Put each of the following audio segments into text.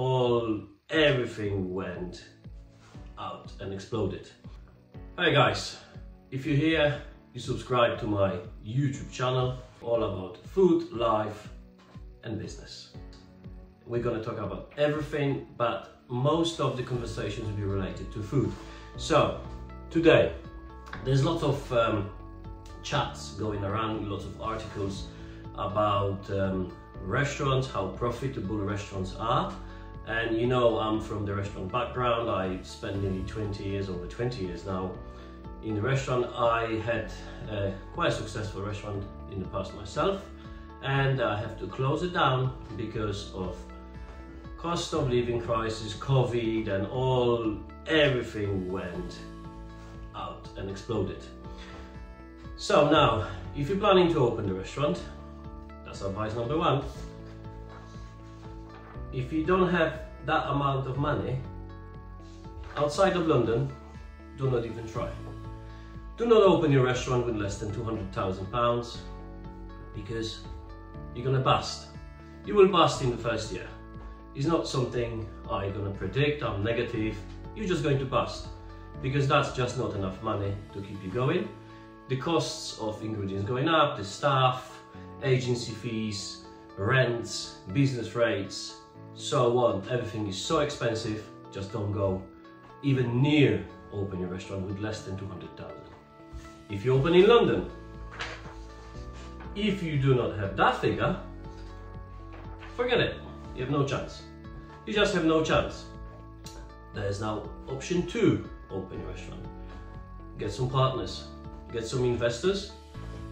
all everything went out and exploded. Hey guys, if you're here, you subscribe to my YouTube channel all about food, life and business. We're gonna talk about everything, but most of the conversations will be related to food. So today, there's lots of um, chats going around, lots of articles about um, restaurants, how profitable restaurants are. And you know, I'm from the restaurant background. I spent nearly 20 years, over 20 years now in the restaurant. I had a quite a successful restaurant in the past myself and I have to close it down because of cost of living crisis, COVID and all, everything went out and exploded. So now, if you're planning to open the restaurant, that's advice number one. If you don't have that amount of money, outside of London, do not even try. Do not open your restaurant with less than 200,000 pounds because you're gonna bust. You will bust in the first year. It's not something I'm gonna predict, I'm negative. You're just going to bust because that's just not enough money to keep you going. The costs of ingredients going up, the staff, agency fees, rents, business rates, so on. Everything is so expensive, just don't go even near open your restaurant with less than 200,000. If you open in London, if you do not have that figure, forget it. You have no chance. You just have no chance. There is now option two, open your restaurant. Get some partners, get some investors,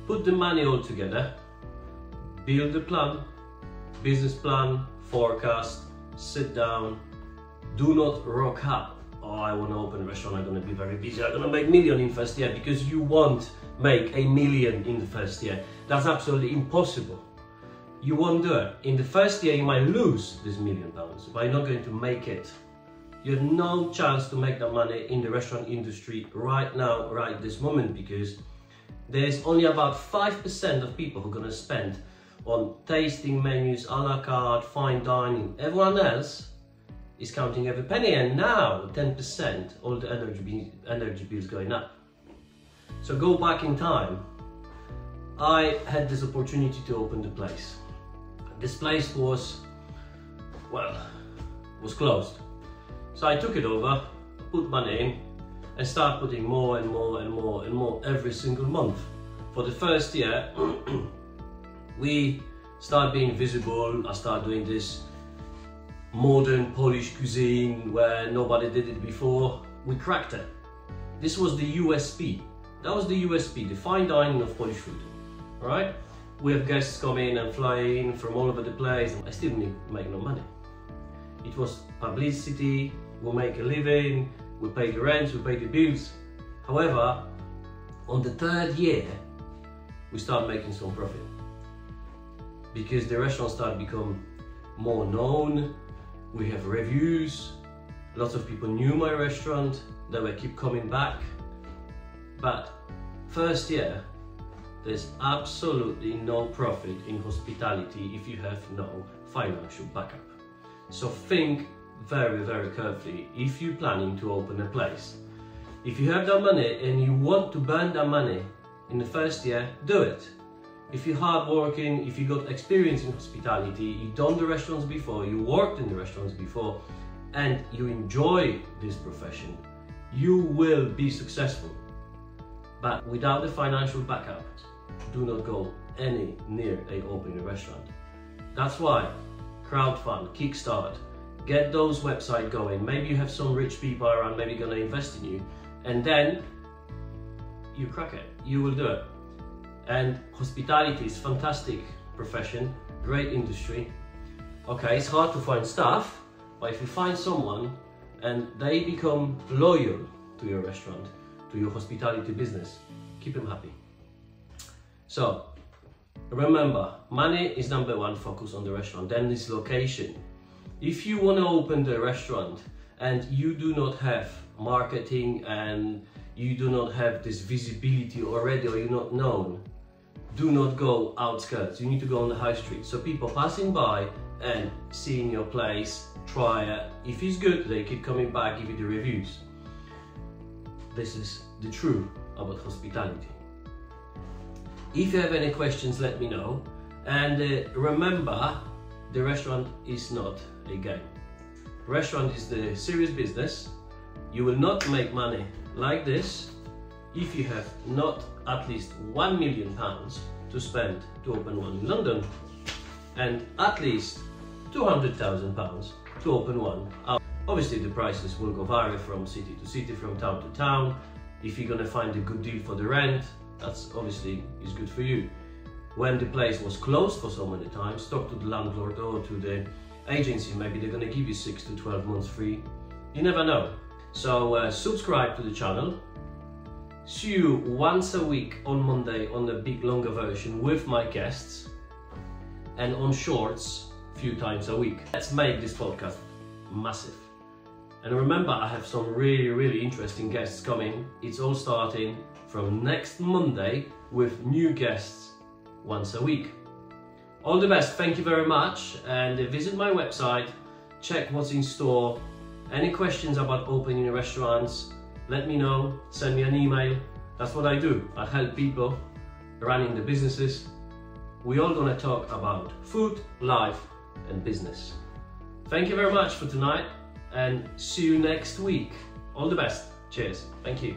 put the money all together, build a plan, business plan, forecast, sit down, do not rock up oh, I want to open a restaurant, I'm going to be very busy, I'm going to make million in first year because you won't make a million in the first year. That's absolutely impossible. You won't do it. In the first year, you might lose this million pounds, but you're not going to make it. You have no chance to make that money in the restaurant industry right now, right this moment, because there's only about 5% of people who are going to spend on tasting menus, a la carte, fine dining. Everyone else is counting every penny and now 10% all the energy, energy bills going up. So go back in time. I had this opportunity to open the place. This place was, well, was closed. So I took it over, put money in and start putting more and more and more and more every single month. For the first year, we start being visible. I start doing this modern Polish cuisine where nobody did it before. We cracked it. This was the USP. That was the USP, the fine dining of Polish food. All right? We have guests come in and fly in from all over the place. I still didn't make no money. It was publicity, we make a living, we pay the rent, we pay the bills. However, on the third year, we start making some profit because the restaurant started to become more known, we have reviews. Lots of people knew my restaurant. They will keep coming back. But first year, there's absolutely no profit in hospitality if you have no financial backup. So think very, very carefully if you're planning to open a place. If you have that money and you want to burn that money in the first year, do it if you're hardworking, if you got experience in hospitality, you've done the restaurants before, you worked in the restaurants before, and you enjoy this profession, you will be successful. But without the financial backup, do not go any near a opening a restaurant. That's why crowdfund, kickstart, get those website going. Maybe you have some rich people around, maybe gonna invest in you, and then you crack it. You will do it. And hospitality is fantastic profession, great industry. Okay, it's hard to find staff, but if you find someone and they become loyal to your restaurant, to your hospitality business, keep them happy. So, remember, money is number one, focus on the restaurant. Then this location. If you want to open the restaurant and you do not have marketing and you do not have this visibility already or you're not known, do not go outskirts. You need to go on the high street. So people passing by and seeing your place, try it. If it's good, they keep coming back, give you the reviews. This is the truth about hospitality. If you have any questions, let me know. And uh, remember, the restaurant is not a game. Restaurant is the serious business. You will not make money like this if you have not at least one million pounds to spend to open one in London and at least 200,000 pounds to open one. Obviously the prices will go vary from city to city, from town to town. If you're gonna find a good deal for the rent, that's obviously is good for you. When the place was closed for so many times, talk to the landlord or to the agency, maybe they're gonna give you six to 12 months free. You never know. So uh, subscribe to the channel. See you once a week on Monday on the big longer version with my guests and on shorts a few times a week. Let's make this podcast massive. And remember, I have some really, really interesting guests coming. It's all starting from next Monday with new guests once a week. All the best, thank you very much, and visit my website, check what's in store. Any questions about opening restaurants, let me know, send me an email. That's what I do. I help people running the businesses. We're all gonna talk about food, life, and business. Thank you very much for tonight and see you next week. All the best. Cheers. Thank you.